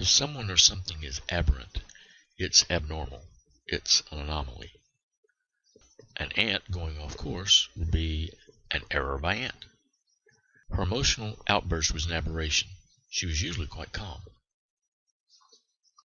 If someone or something is aberrant, it's abnormal. It's an anomaly. An ant going off course would be an error by ant. Her emotional outburst was an aberration. She was usually quite calm.